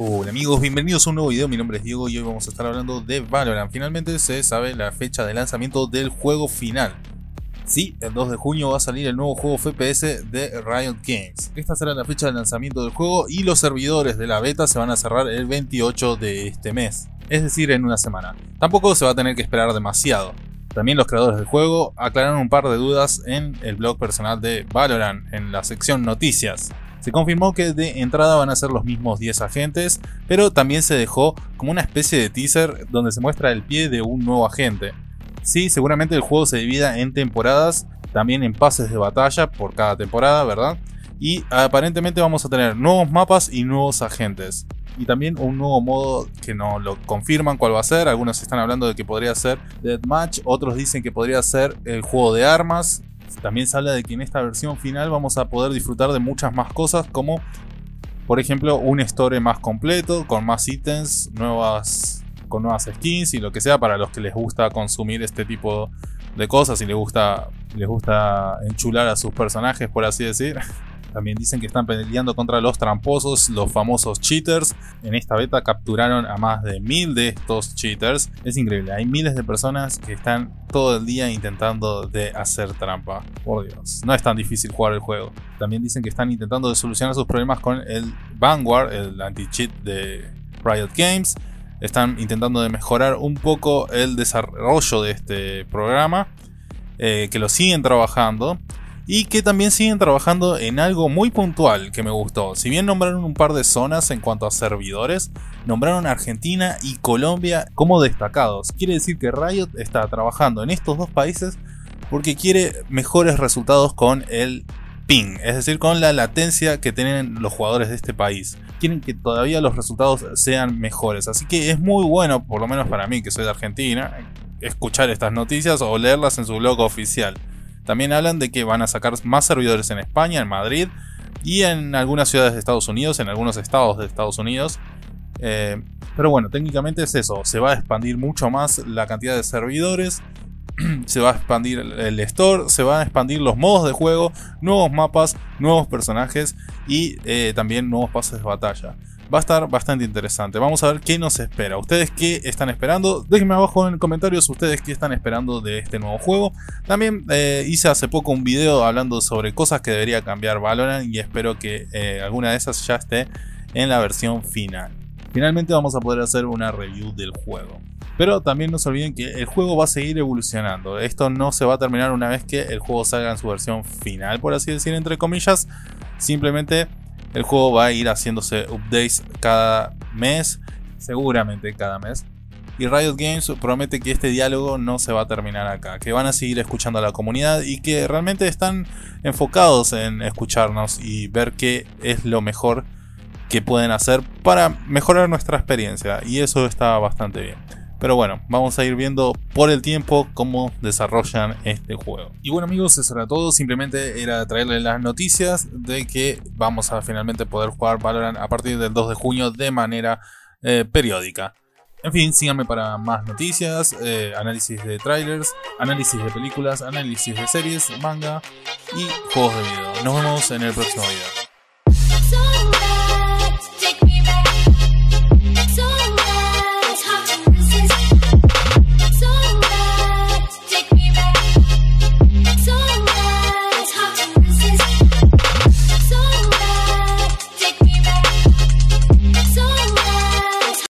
Hola amigos, bienvenidos a un nuevo video, mi nombre es Diego y hoy vamos a estar hablando de Valorant. Finalmente se sabe la fecha de lanzamiento del juego final. Sí, el 2 de junio va a salir el nuevo juego FPS de Riot Games. Esta será la fecha de lanzamiento del juego y los servidores de la beta se van a cerrar el 28 de este mes, es decir, en una semana. Tampoco se va a tener que esperar demasiado. También los creadores del juego aclararon un par de dudas en el blog personal de Valorant, en la sección noticias. Se confirmó que de entrada van a ser los mismos 10 agentes, pero también se dejó como una especie de teaser donde se muestra el pie de un nuevo agente. Sí, seguramente el juego se divida en temporadas, también en pases de batalla por cada temporada, ¿verdad? Y aparentemente vamos a tener nuevos mapas y nuevos agentes. Y también un nuevo modo que no lo confirman cuál va a ser. Algunos están hablando de que podría ser Deathmatch, otros dicen que podría ser el juego de armas, también se habla de que en esta versión final vamos a poder disfrutar de muchas más cosas como por ejemplo un store más completo con más ítems, nuevas con nuevas skins y lo que sea para los que les gusta consumir este tipo de cosas y les gusta les gusta enchular a sus personajes por así decir. También dicen que están peleando contra los tramposos, los famosos cheaters. En esta beta capturaron a más de mil de estos cheaters. Es increíble, hay miles de personas que están todo el día intentando de hacer trampa. Por Dios, no es tan difícil jugar el juego. También dicen que están intentando de solucionar sus problemas con el Vanguard, el anti-cheat de Riot Games. Están intentando de mejorar un poco el desarrollo de este programa. Eh, que lo siguen trabajando y que también siguen trabajando en algo muy puntual que me gustó. Si bien nombraron un par de zonas en cuanto a servidores, nombraron Argentina y Colombia como destacados. Quiere decir que Riot está trabajando en estos dos países porque quiere mejores resultados con el ping, es decir, con la latencia que tienen los jugadores de este país. Quieren que todavía los resultados sean mejores, así que es muy bueno, por lo menos para mí que soy de Argentina, escuchar estas noticias o leerlas en su blog oficial. También hablan de que van a sacar más servidores en España, en Madrid y en algunas ciudades de Estados Unidos, en algunos estados de Estados Unidos. Eh, pero bueno, técnicamente es eso, se va a expandir mucho más la cantidad de servidores, se va a expandir el store, se van a expandir los modos de juego, nuevos mapas, nuevos personajes y eh, también nuevos pases de batalla va a estar bastante interesante. Vamos a ver qué nos espera. ¿Ustedes qué están esperando? Déjenme abajo en comentarios ustedes qué están esperando de este nuevo juego. También eh, hice hace poco un video hablando sobre cosas que debería cambiar Valorant y espero que eh, alguna de esas ya esté en la versión final. Finalmente vamos a poder hacer una review del juego. Pero también no se olviden que el juego va a seguir evolucionando. Esto no se va a terminar una vez que el juego salga en su versión final, por así decir, entre comillas. Simplemente el juego va a ir haciéndose updates cada mes, seguramente cada mes. Y Riot Games promete que este diálogo no se va a terminar acá, que van a seguir escuchando a la comunidad y que realmente están enfocados en escucharnos y ver qué es lo mejor que pueden hacer para mejorar nuestra experiencia. Y eso está bastante bien. Pero bueno, vamos a ir viendo por el tiempo cómo desarrollan este juego. Y bueno amigos, eso era todo. Simplemente era traerles las noticias de que vamos a finalmente poder jugar Valorant a partir del 2 de junio de manera eh, periódica. En fin, síganme para más noticias, eh, análisis de trailers, análisis de películas, análisis de series, manga y juegos de video. Nos vemos en el próximo video.